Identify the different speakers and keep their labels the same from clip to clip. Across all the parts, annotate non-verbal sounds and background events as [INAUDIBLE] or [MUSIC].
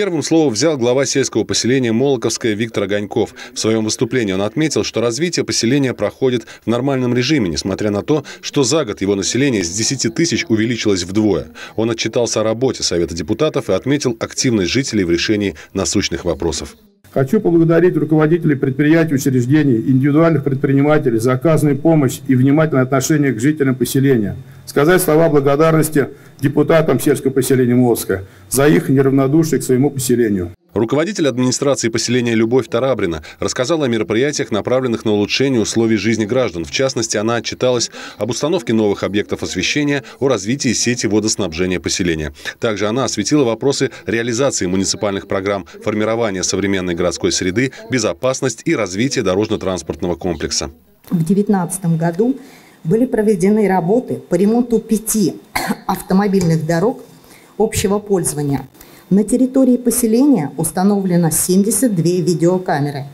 Speaker 1: Первым слово взял глава сельского поселения Молоковское Виктор Огоньков. В своем выступлении он отметил, что развитие поселения проходит в нормальном режиме, несмотря на то, что за год его население с 10 тысяч увеличилось вдвое. Он отчитался о работе Совета депутатов и отметил активность жителей в решении насущных вопросов.
Speaker 2: Хочу поблагодарить руководителей предприятий, учреждений, индивидуальных предпринимателей за оказанную помощь и внимательное отношение к жителям поселения. Сказать слова благодарности депутатам сельского поселения Молодское за их неравнодушие к своему поселению.
Speaker 1: Руководитель администрации поселения Любовь Тарабрина рассказала о мероприятиях, направленных на улучшение условий жизни граждан. В частности, она отчиталась об установке новых объектов освещения, о развитии сети водоснабжения поселения. Также она осветила вопросы реализации муниципальных программ формирования современной городской среды, безопасность и развития дорожно-транспортного комплекса.
Speaker 3: В 2019 году были проведены работы по ремонту пяти [CLEARS THROAT] автомобильных дорог общего пользования – на территории поселения установлено 72 видеокамеры,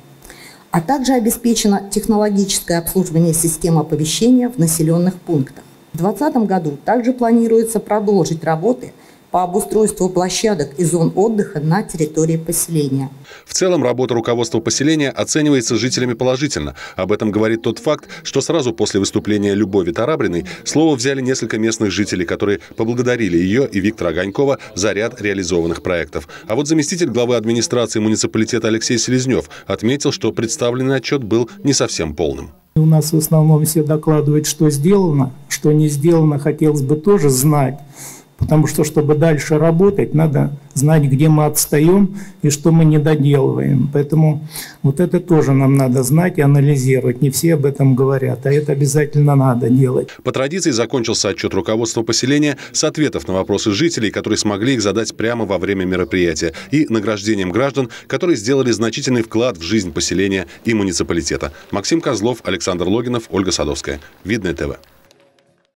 Speaker 3: а также обеспечено технологическое обслуживание системы оповещения в населенных пунктах. В 2020 году также планируется продолжить работы – по обустройству площадок и зон отдыха на территории поселения.
Speaker 1: В целом, работа руководства поселения оценивается жителями положительно. Об этом говорит тот факт, что сразу после выступления Любови Тарабриной слово взяли несколько местных жителей, которые поблагодарили ее и Виктора Огонькова за ряд реализованных проектов. А вот заместитель главы администрации муниципалитета Алексей Селезнев отметил, что представленный отчет был не совсем полным.
Speaker 4: У нас в основном все докладывают, что сделано, что не сделано, хотелось бы тоже знать. Потому что, чтобы дальше работать, надо знать, где мы отстаем и что мы не доделываем. Поэтому вот это тоже нам надо знать и анализировать. Не все об этом говорят, а это обязательно надо делать.
Speaker 1: По традиции закончился отчет руководства поселения с ответов на вопросы жителей, которые смогли их задать прямо во время мероприятия, и награждением граждан, которые сделали значительный вклад в жизнь поселения и муниципалитета. Максим Козлов, Александр Логинов, Ольга Садовская. Видное ТВ.